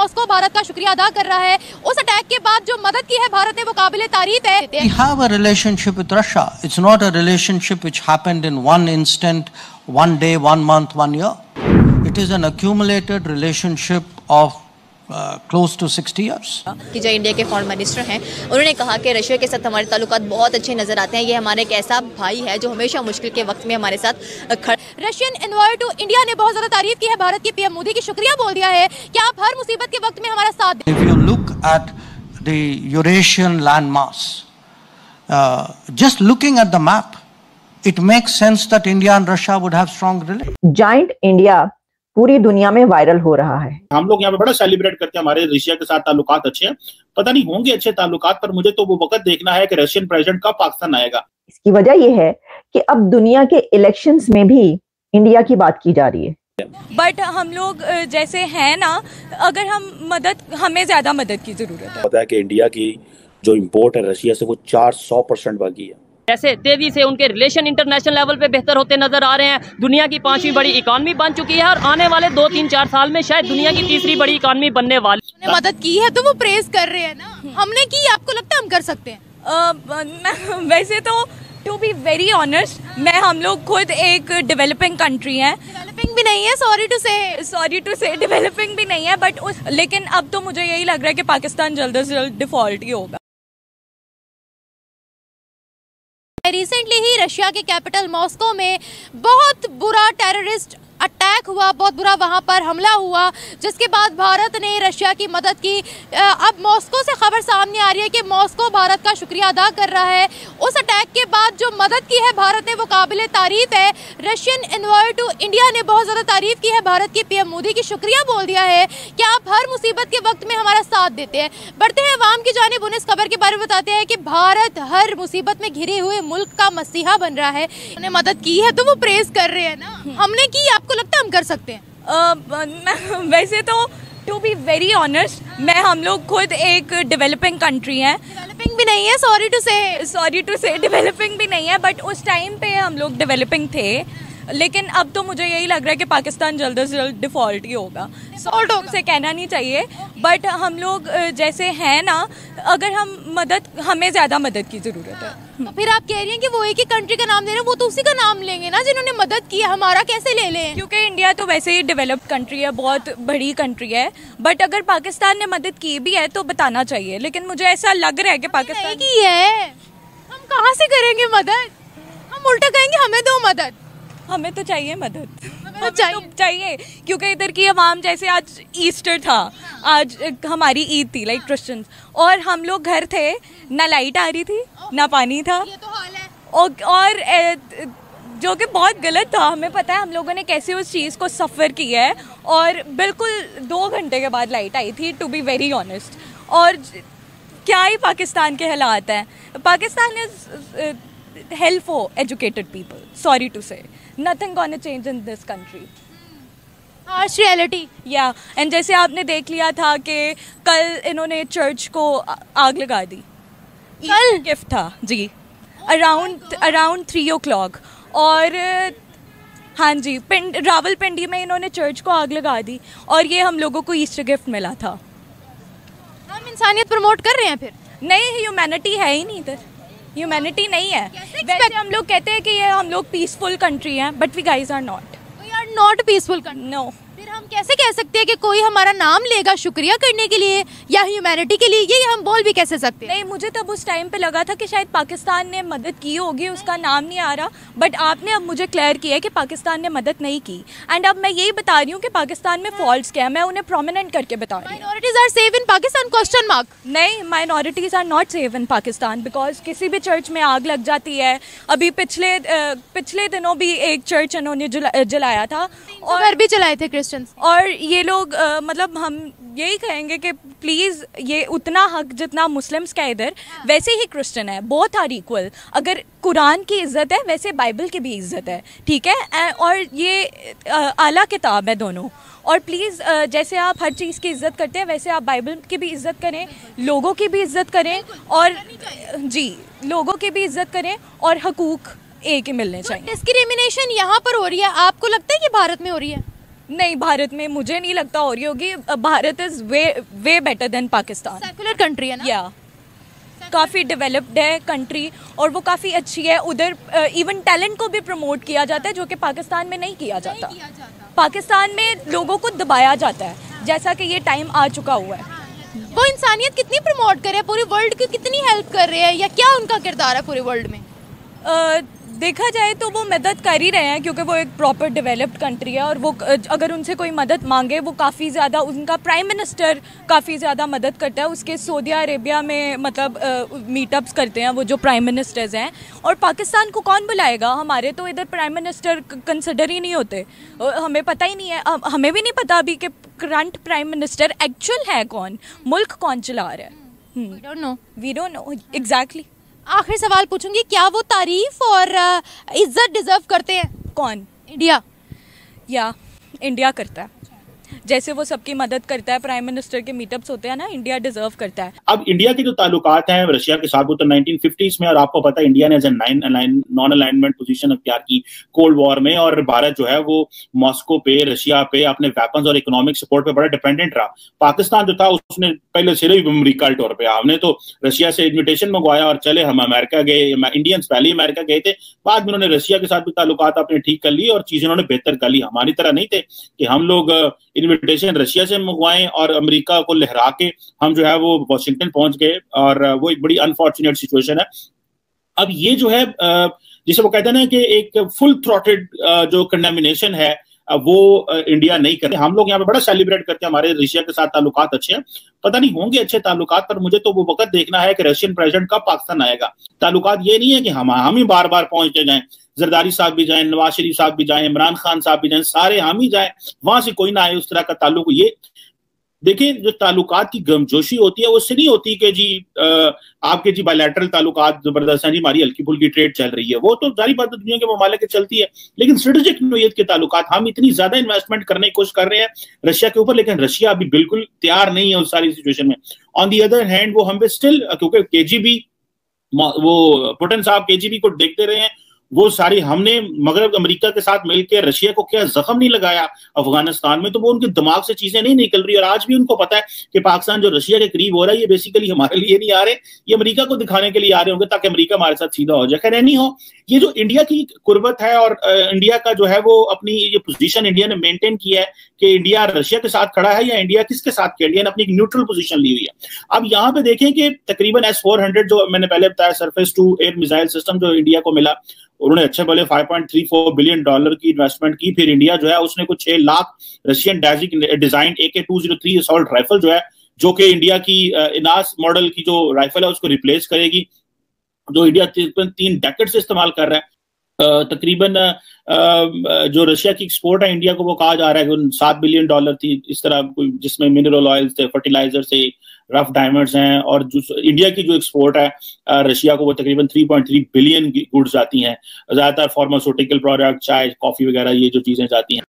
Moscow Bharat का शुक्रिया अदा कर रहा है उस अटैक के बाद जो मदद की है भारत ने वो काबिल तारीफ़ है We have a relationship with Russia. It's not a relationship which happened in one instant, one day, one month, one year. It is an accumulated relationship of close to 60 years. कि जो इंडिया के foreign minister हैं उन्होंने कहा कि Russia के साथ हमारे ताल्लुकात बहुत अच्छे नज़र आते हैं ये हमारे एक ऐसा भाई है जो हमेशा मुश्किल के वक्त में हमारे साथ खड़ा रशियन इन्वॉय टू इंडिया ने बहुत ज़्यादा तारीफ़ की है भारत के पीएम मोदी की शुक्रिया बोल दिया है कि आप हर मुसीबत के वक्त में हमारा साथ दें If you look at the Eurasian landmass, uh, just looking at the map, it makes sense that India and Russia would have strong relations. Giant India पूरी दुनिया में वायरल हो रहा है। हम लोग यहाँ पे बड़ा सेलिब्रेट करते हैं हमारे रशिया के साथ ताल्लुकात अच्छे हैं। पता नहीं होंगे अच्छे ताल्लुकात पर मुझे तो वो वक्त देखना है कि रशियन प्रेसिडेंट कब पाकिस्तान आएगा। इसकी वजह यह है कि अब दुनिया के इलेक्शंस में भी इंडिया की बात की जा रही है। बट हम लोग जैसे हैं ना अगर हम मदद हमें ज़्यादा मदद की ज़रूरत है। पता है कि इंडिया की जो इम्पोर्ट है रशिया से वो चार सौ परसेंट बाकी है। जैसे तेज़ी से उनके रिलेशन इंटरनेशनल लेवल पे बेहतर होते नज़र आ रहे हैं। दुनिया की पांचवी बड़ी इकॉनमी बन चुकी है और आने वाले दो तीन चार साल में शायद दुनिया की तीसरी बड़ी इकॉनमी बनने वाली मदद की है तो वो प्रेस कर रहे हैं ना। हमने की आपको लगता है हम कर सकते हैं? वैसे तो टू बी वेरी ऑनेस्ट मैं हम लोग खुद एक डेवलपिंग कंट्री हैं। डेवलपिंग भी नहीं है sorry to say sorry to say developing भी नहीं है बट उस लेकिन अब तो मुझे यही लग रहा है कि पाकिस्तान जल्द से जल्द डिफ़ॉल्ट ही होगा। रिसेंटली ही रशिया के कैपिटल मॉस्को में बहुत बुरा टेररिस्ट अटैक हुआ बहुत बुरा वहाँ पर हमला हुआ जिसके बाद भारत ने रशिया की मदद की। अब मॉस्को से खबर सामने आ रही है कि मॉस्को भारत का शुक्रिया अदा कर रहा है। उस अटैक के बाद जो मदद की है भारत ने वो काबिल तारीफ़ है। रशियन इन्वॉय टू इंडिया ने बहुत ज़्यादा तारीफ़ की है। भारत के पीएम मोदी की शुक्रिया बोल दिया है कि आप हर मुसीबत के वक्त में हमारा साथ देते हैं। बढ़ते हैं अवाम की जानब उन्हें इस खबर के बारे में बताते हैं कि भारत हर मुसीबत में घिरे हुए मुल्क का मसीहा बन रहा है। उन्हें मदद की है तो वो प्रेस कर रहे हैं ना। हमने की आपको लगता है हम कर सकते हैं? वैसे तो टू बी वेरी ऑनेस्ट मैं हम लोग खुद एक डेवलपिंग कंट्री हैं। डेवलपिंग भी नहीं है sorry to say sorry to say developing भी नहीं है बट उस टाइम पे हम लोग डेवलपिंग थे। लेकिन अब तो मुझे यही लग रहा है कि पाकिस्तान जल्द से जल्द डिफ़ॉल्ट ही होगा। सॉल्ट से कहना नहीं चाहिए बट हम लोग जैसे हैं ना अगर हम मदद हमें ज़्यादा मदद की ज़रूरत है। तो फिर आप कह रही हैं कि वो एक ही कंट्री का नाम दे रहे हैं वो तो उसी का नाम लेंगे ना जिन्होंने मदद की है हमारा कैसे ले लें? क्योंकि इंडिया तो वैसे ही डेवलप्ड कंट्री है बहुत बड़ी कंट्री है बट अगर पाकिस्तान ने मदद की भी है तो बताना चाहिए। लेकिन मुझे ऐसा लग रहा है कि पाकिस्तान की है हम कहाँ से करेंगे मदद? हम उल्टा कहेंगे हमें दो मदद। हमें तो चाहिए मदद। हमें हमें चाहिए। तो चाहिए। क्योंकि इधर की आवाम जैसे आज ईस्टर था आज हमारी ईद थी लाइक क्रिश्चियंस और हम लोग घर थे ना लाइट आ रही थी ना पानी था। तो और, और जो कि बहुत गलत था हमें पता है हम लोगों ने कैसे उस चीज़ को सफ़र किया है। और बिल्कुल दो घंटे के बाद लाइट आई थी टू बी वेरी ऑनेस्ट और क्या ही पाकिस्तान के हालात हैं। Pakistan is help for educated people sorry to say nothing gonna change in this country harsh reality या एंड जैसे आपने देख लिया था कि कल इन्होंने चर्च को आग लगा दी। कल? गिफ्ट था जी। Around around three o'clock और हाँ जी पिंड रावलपिंडी में इन्होंने चर्च को आग लगा दी और ये हम लोगों को ईस्टर गिफ्ट मिला था। हम इंसानियत प्रमोट कर रहे हैं फिर। नहीं ह्यूमैनिटी है ही नहीं इधर। ह्यूमैनिटी नहीं है। वैसे हम लोग कहते हैं कि ये हम लोग पीसफुल कंट्री हैं but we guys are not we are not peaceful no फिर हम कैसे कह सकते हैं कि कोई हमारा नाम लेगा शुक्रिया करने के लिए या ह्यूमैनिटी के लिए? ये हम बोल भी कैसे सकते हैं? नहीं मुझे तब उस टाइम पे लगा था कि शायद पाकिस्तान ने मदद की होगी उसका नाम नहीं आ रहा। बट आपने अब मुझे क्लियर किया है कि पाकिस्तान ने मदद नहीं की। एंड अब मैं यही बता रही हूँ कि पाकिस्तान में फॉल्ट क्या है मैं उन्हें प्रोमिनेंट करके बता रही हूँ। Minorities are safe in Pakistan question mark नहीं minorities are not safe in Pakistan because किसी भी चर्च में आग लग जाती है। अभी पिछले पिछले दिनों भी एक चर्च इन्होंने जलाया था और भी चलाए थे क्रिश्चियंस और ये लोग अ, मतलब हम यही कहेंगे कि प्लीज़ ये उतना हक जितना मुस्लिम्स का इधर वैसे ही क्रिश्चियन है बोथ आर इक्वल अगर कुरान की इज़्ज़त है वैसे बाइबल की भी इज़्ज़त है ठीक है? और ये आला किताब है दोनों। और प्लीज़ जैसे आप हर चीज़ की इज़्ज़त करते हैं वैसे आप बाइबल की भी इज़्ज़त करें लोगों की भी इज़्ज़त करें और जी लोगों की भी इज़्ज़त करें और हकूक एक ही मिलने चाहिए। डिस्क्रिमिनेशन यहाँ पर हो रही है आपको लगता है कि भारत में हो रही है? नहीं भारत में मुझे नहीं लगता हो रही होगी Bharat is way way better than Pakistan secular country है ना? या काफ़ी डेवलप्ड है कंट्री और वो काफ़ी अच्छी है। उधर इवन टैलेंट को भी प्रमोट किया जाता है जो कि पाकिस्तान में नहीं किया जाता। किया जाता। पाकिस्तान में लोगों को दबाया जाता है जैसा कि ये टाइम आ चुका हुआ है। वो इंसानियत कितनी प्रमोट कर रहे हैं? पूरी वर्ल्ड की कितनी हेल्प कर रहे हैं? या क्या उनका किरदार है पूरे वर्ल्ड में? देखा जाए तो वो मदद कर ही रहे हैं क्योंकि वो एक प्रॉपर डेवलप्ड कंट्री है और वो अगर उनसे कोई मदद मांगे वो काफ़ी ज़्यादा उनका प्राइम मिनिस्टर काफ़ी ज़्यादा मदद करता है। उसके सऊदी अरेबिया में मतलब मीटअप्स करते हैं वो जो प्राइम मिनिस्टर्स हैं। और पाकिस्तान को कौन बुलाएगा? हमारे तो इधर प्राइम मिनिस्टर कंसिडर ही नहीं होते। हमें पता ही नहीं है। हमें भी नहीं पता अभी कि करंट प्राइम मिनिस्टर एक्चुअल है कौन? मुल्क कौन चला रहा है? I don't know we don't know exactly आखिर सवाल पूछूँगी, क्या वो तारीफ़ और इज़्ज़त डिजर्व करते हैं? कौन? इंडिया। या, इंडिया करता है। जैसे वो सबकी मदद करता है प्राइम मिनिस्टर के मीटअप्स होते हैं ना इंडिया डिजर्व करता है। अब इंडिया के जो ताल्लुकात हैं रशिया के साथ वो तो 1950s में, और आपको पता है इंडिया ने as a non alignment position अख्तियार की कोल्ड वॉर में, और भारत जो है वो मॉस्को पे रशिया पे अपने वेपन्स और इकोनॉमिक सपोर्ट पे बड़ा डिपेंडेंट रहा। पाकिस्तान जो था, उसने पहले से ही अमरीका तौर पे हमने तो रशिया से इन्विटेशन मंगवाया, और चले हम अमेरिका गए इंडियंस पहले अमेरिका गए थे। बाद में उन्होंने रशिया के साथ भी ताल्लुकात अपने ठीक कर लिए और चीज़ें उन्होंने बेहतर कर ली। हमारी तरह नहीं थे कि हम लोग इन्विटेशन रशिया से मंगवाएँ और अमेरिका को लहरा के हम जो है वो वॉशिंगटन पहुँच गए और वो एक बड़ी अनफॉर्चुनेट सिचुएशन है। अब ये जो है जिसे वो कहते हैं ना कि एक फुल थ्रॉटेड जो कंडेमिनेशन है वो इंडिया नहीं करते हम लोग यहाँ पे बड़ा सेलिब्रेट करते हैं हमारे रशिया के साथ ताल्लुकात अच्छे हैं। पता नहीं होंगे अच्छे ताल्लुकात, पर मुझे तो वो वक्त देखना है कि रशियन प्रेसिडेंट कब पाकिस्तान आएगा। ताल्लुकात ये नहीं है कि हम हम ही बार बार पहुँचते जाएँ। जरदारी साहब भी जाए नवाज़ शरीफ साहब भी जाए इमरान खान साहब भी जाए सारे हम ही जाए वहाँ से कोई ना आए उस तरह का ताल्लुक। ये देखिए जो ताल्लुकात की गमजोशी होती है वो उससे नहीं होती कि जी आ, आपके जी बायलैटरल ताल्लुकात ज़बरदस्त हैं जी हमारी हल्की फुल्की ट्रेड चल रही है। वो तो सारी बात दुनिया के ममालिक चलती है लेकिन स्ट्रेटेजिक नोयत के ताल्लुकात हम इतनी ज़्यादा इन्वेस्टमेंट करने की कोशिश कर रहे हैं रशिया के ऊपर लेकिन रशिया अभी बिल्कुल तैयार नहीं है उस सारी सिचुएशन में। ऑन दी अदर हैंड वो हम स्टिल क्योंकि केजीबी वो पुटन साहब केजीबी को देखते रहे हैं वो सारी हमने मगरब अमेरिका के साथ मिलकर रशिया को क्या जख्म नहीं लगाया? अफ़गानिस्तान में तो वो उनके दिमाग से चीज़ें नहीं निकल रही, और आज भी उनको पता है कि पाकिस्तान जो रशिया के करीब हो रहा है, ये बेसिकली हमारे लिए नहीं आ रहे, ये अमेरिका को दिखाने के लिए आ रहे होंगे, ताकि अमरीका हमारे साथ सीधा हो जाए। खैर नहीं हो, ये जो इंडिया की कुर्बत है और इंडिया का जो है वो अपनी ये पोजिशन इंडिया ने मेंटेन किया है कि इंडिया रशिया के साथ खड़ा है या इंडिया किसके साथ खेल इंडिया ने अपनी एक न्यूट्रल पोजीशन ली हुई है। अब यहाँ पे देखें कि तकरीबन एस फोर हंड्रेड जो मैंने पहले बताया surface to air missile system जो इंडिया को मिला उन्होंने अच्छे भले 5.34 बिलियन डॉलर की इन्वेस्टमेंट की। फिर इंडिया जो है, उसने कुछ छह lakh Russian डेजिक design A K two zero three assault rifle जो है, जो कि इंडिया की इनास मॉडल की जो राइफल है, उसको रिप्लेस करेगी। जो इंडिया तीन डैकेट से इस्तेमाल कर रहा है। तकरीबन जो रशिया की एक्सपोर्ट है इंडिया को वो कहा जा रहा है कि सात बिलियन डॉलर थी, इस तरह कोई, जिसमें मिनरल ऑयल्स थे फर्टिलाइज़र थे रफ डायमंड्स हैं, और जो इंडिया की जो एक्सपोर्ट है रशिया को वो तकरीबन 3.3 बिलियन गुड्स जाती हैं। ज़्यादातर फार्मास्यूटिकल प्रोडक्ट चाय कॉफ़ी वगैरह, ये जो चीज़ें जाती हैं।